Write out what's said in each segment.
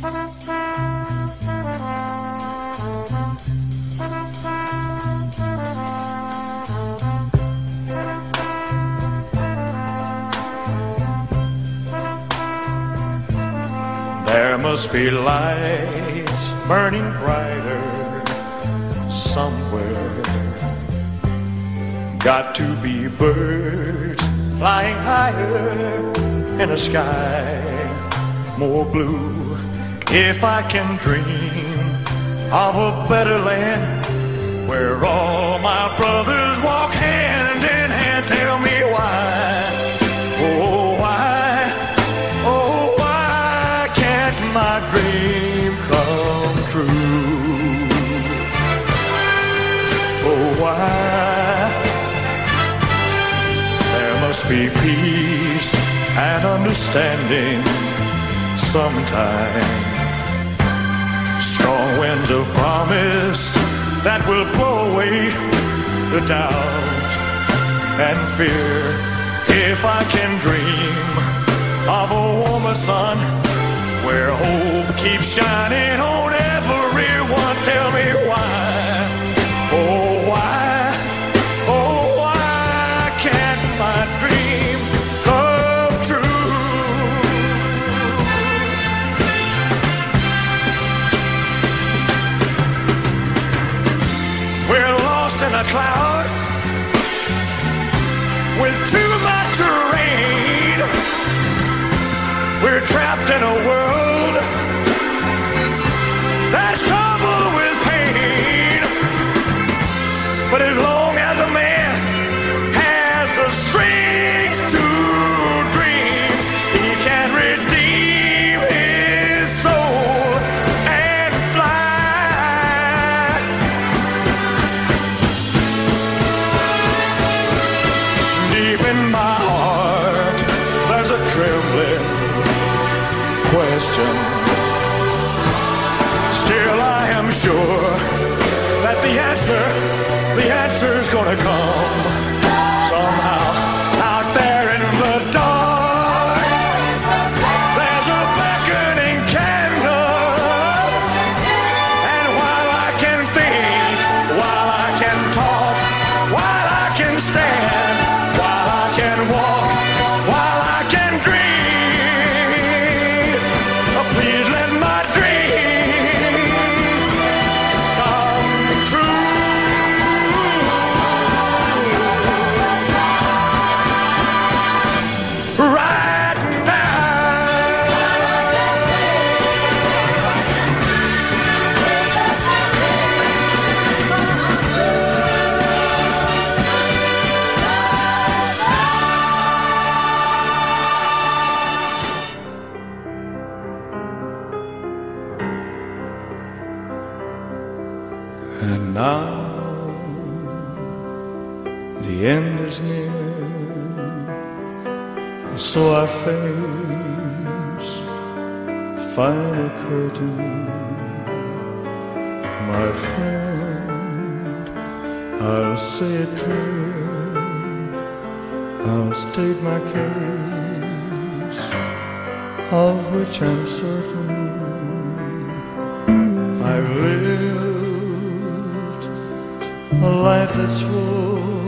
There must be lights burning brighter somewhere. Got to be birds flying higher in a sky more blue. If I can dream of a better land where all my brothers walk hand in hand, tell me why. Oh, why? Oh, why can't my dream come true? Oh, why? There must be peace and understanding sometime. Strong winds of promise that will blow away the doubt and fear. If I can dream of a warmer sun where hope keeps shining on We're question. Still, I am sure that the answer, the answer's gonna come somehow near, so I face final curtain, my friend. I'll say it clear, I'll state my case, of which I'm certain. I've lived a life that's full.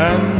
and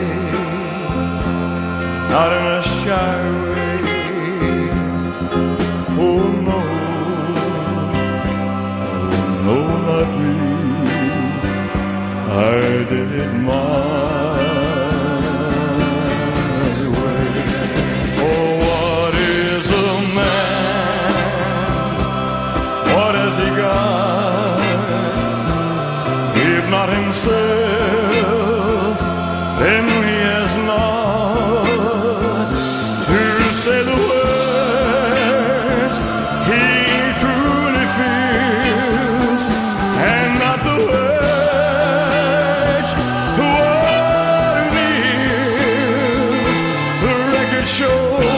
not in a shy Oh.